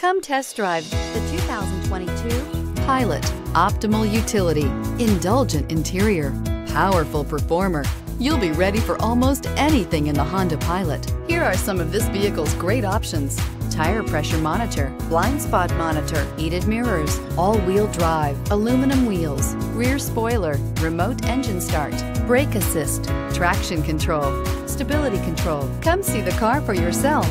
Come test drive the 2022 Pilot. Optimal utility, indulgent interior, powerful performer. You'll be ready for almost anything in the Honda Pilot. Here are some of this vehicle's great options. Tire pressure monitor, blind spot monitor, heated mirrors, all-wheel drive, aluminum wheels, rear spoiler, remote engine start, brake assist, traction control, stability control. Come see the car for yourself.